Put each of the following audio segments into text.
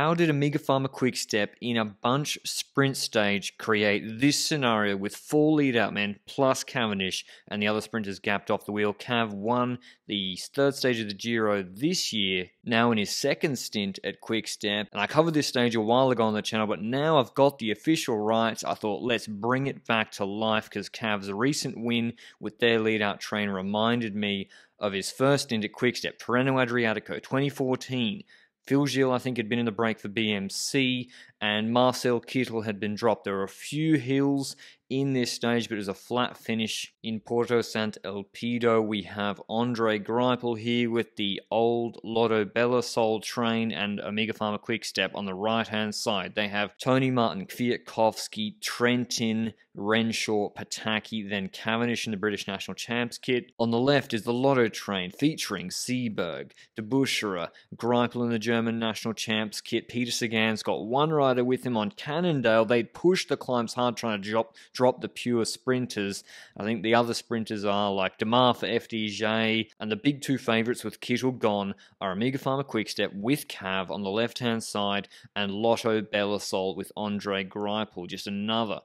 How did Omega Pharma Quickstep in a bunch sprint stage create this scenario with four lead out men plus Cavendish and the other sprinters gapped off the wheel? Cav won the third stage of the Giro this year, now in his second stint at Quickstep. And I covered this stage a while ago on the channel, but now I've got the official rights. I thought let's bring it back to life because Cav's recent win with their lead out train reminded me of his first stint at Quickstep, Tirreno Adriatico 2014. Phil Gilles, I think, had been in the break for BMC, and Marcel Kittel had been dropped. There were a few hills in this stage, but it was a flat finish. In Porto Sant we have Andre Greipel here with the old Lotto Belisol train and Omega Pharma Quick Step on the right-hand side. They have Tony Martin, Kwiatkowski, Trentin, Renshaw, Petacchi, then Cavendish in the British National Champs kit. On the left is the Lotto train featuring Sieberg, De Bucherer, Greipel in the German National Champs kit. Peter Sagan's got one with him on Cannondale. They pushed the climbs hard trying to drop drop the pure sprinters. I think the other sprinters are like Démare for FDJ, and the big two favourites with Kittel gone are Omega Pharma Quickstep with Cav on the left hand side and Lotto Belisol with Andre Greipel. Just another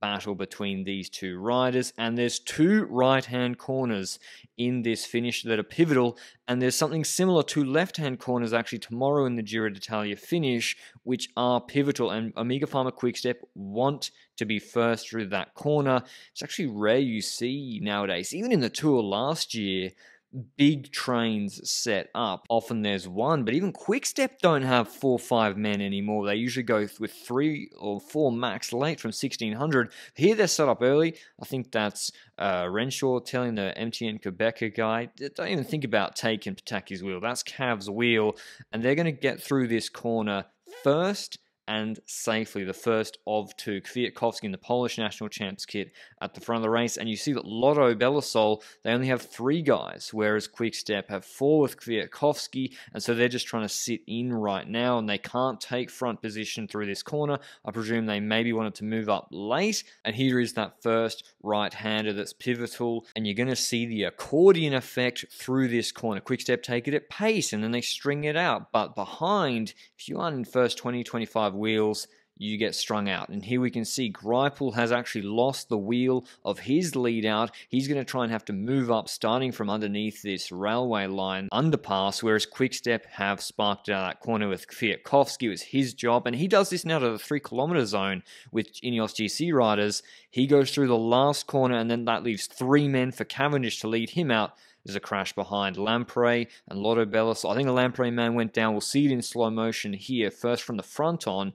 battle between these two riders, and there's two right hand corners in this finish that are pivotal, and there's something similar to left hand corners actually tomorrow in the Giro d'Italia finish, which are pivotal, and Omega Pharma Quickstep want to be first through that corner. It's actually rare you see nowadays, even in the Tour last year big trains set up. Often there's one, but even Quickstep don't have four five men anymore. They usually go with three or four max late from 1600. Here they're set up early. I think that's uh, Renshaw telling the MTN Qhubeka guy, don't even think about taking Petacchi's wheel. That's Cav's wheel. And they're going to get through this corner first and safely, the first of two. Kwiatkowski in the Polish national champs kit at the front of the race, and you see that Lotto Belisol, they only have three guys, whereas Quick Step have four with Kwiatkowski, and so they're just trying to sit in right now, and they can't take front position through this corner. I presume they maybe wanted to move up late, and here is that first right-hander that's pivotal, and you're going to see the accordion effect through this corner. Quick Step take it at pace, and then they string it out, but behind, if you aren't in first 20, 25 wheels, you get strung out. And here we can see Greipel has actually lost the wheel of his lead out. He's going to try and have to move up starting from underneath this railway line underpass, whereas Quickstep have sparked out that corner with Kwiatkowski. It was his job, and he does this now to the three kilometer zone with Ineos GC riders. He goes through the last corner, and then that leaves three men for Cavendish to lead him out. There's a crash behind Lampre and Lotto Bellis. I think the Lampre man went down. We'll see it in slow motion here. First from the front on.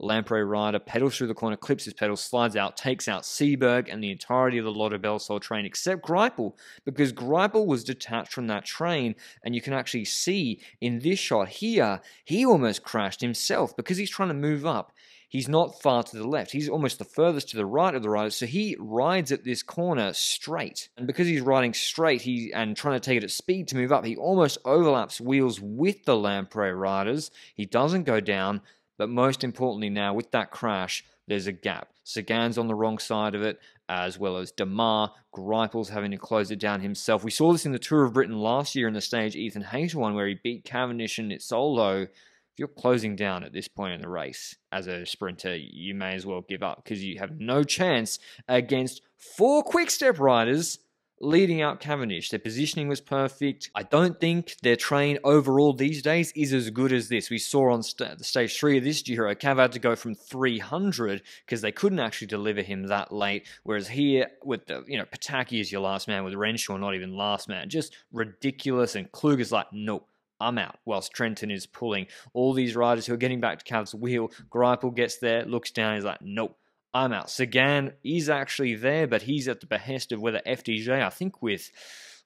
Lampre rider pedals through the corner, clips his pedals, slides out, takes out Sieberg and the entirety of the Lotto Belisol train, except Greipel, because Greipel was detached from that train, and you can actually see in this shot here, he almost crashed himself because he's trying to move up. He's not far to the left. He's almost the furthest to the right of the rider. So he rides at this corner straight. And because he's riding straight he and trying to take it at speed to move up, he almost overlaps wheels with the Lampre riders. He doesn't go down. But most importantly now, with that crash, there's a gap. Sagan's on the wrong side of it, as well as Démare. Greipel's having to close it down himself. We saw this in the Tour of Britain last year in the stage Ethan Hayter won, where he beat Cavendish in it solo if you're closing down at this point in the race as a sprinter, you may as well give up because you have no chance against four quick step riders leading out Cavendish. Their positioning was perfect. I don't think their train overall these days is as good as this. We saw on st- stage three of this Giro, Cav had to go from 300 because they couldn't actually deliver him that late. Whereas here, with the, you know, Petacchi is your last man, with Renshaw not even last man. Just ridiculous. And Kluger's like, nope. I'm out. Whilst Trentin is pulling all these riders who are getting back to Cav's wheel. Greipel gets there, looks down, he's like, nope, I'm out. Sagan is actually there, but he's at the behest of whether FDJ, I think with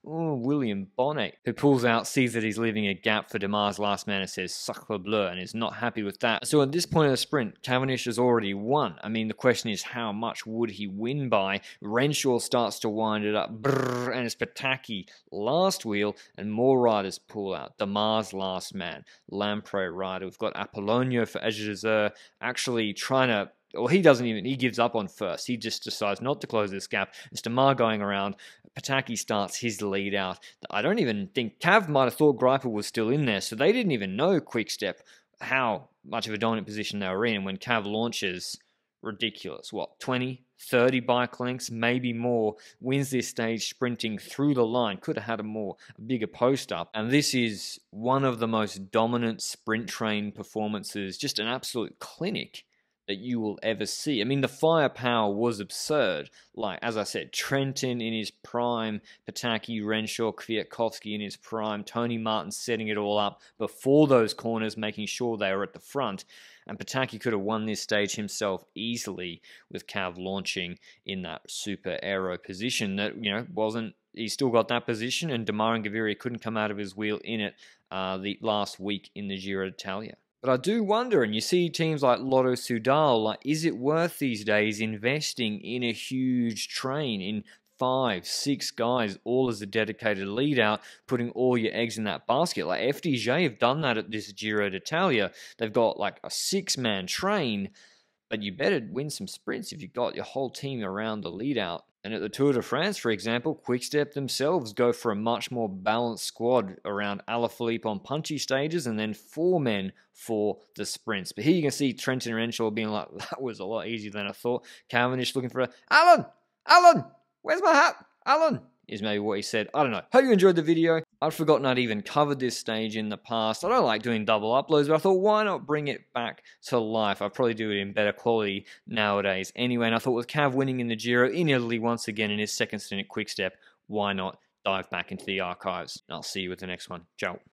oh, William Bonnet, who pulls out, sees that he's leaving a gap for Démare's last man and says Sacre bleu and is not happy with that. So at this point of the sprint, Cavendish has already won. I mean, the question is how much would he win by? Renshaw starts to wind it up, brrr, and it's Petacchi last wheel, and more riders pull out. Démare's last man, Lampre rider. We've got Appollonio for Ajazer actually trying to well, he doesn't even, he gives up on first. He just decides not to close this gap. It's Démare going around. Petacchi starts his lead out. I don't even think, Cav might have thought Greipel was still in there, so they didn't even know Quickstep how much of a dominant position they were in when Cav launches ridiculous. What, 20, 30 bike lengths, maybe more, wins this stage sprinting through the line. Could have had a more a bigger post up. And this is one of the most dominant sprint train performances, just an absolute clinic that you will ever see. I mean, the firepower was absurd. Like, as I said, Trentin in his prime, Petacchi, Renshaw, Kwiatkowski in his prime, Tony Martin setting it all up before those corners, making sure they were at the front. And Petacchi could have won this stage himself easily with Cav launching in that super aero position that, you know, wasn't, he still got that position, and Démare and Gaviria couldn't come out of his wheel in it uh, the last week in the Giro d'Italia. But I do wonder, and you see teams like Lotto Soudal, like, is it worth these days investing in a huge train, in five, six guys, all as a dedicated lead out, putting all your eggs in that basket? Like FDJ have done that at this Giro d'Italia. They've got like a six man train, but you better win some sprints if you've got your whole team around the lead out. And at the Tour de France, for example, Quickstep themselves go for a much more balanced squad around Alaphilippe on punchy stages and then four men for the sprints. But here you can see Trentin Renshaw being like, that was a lot easier than I thought. Cavendish looking for a, Alan! Alan! Where's my hat? Alan! Is maybe what he said. I don't know. Hope you enjoyed the video. I'd forgotten I'd even covered this stage in the past. I don't like doing double uploads, but I thought why not bring it back to life? I probably do it in better quality nowadays anyway. And I thought with Cav winning in the Giro in Italy once again in his second stint at Quickstep, why not dive back into the archives? I'll see you with the next one. Ciao.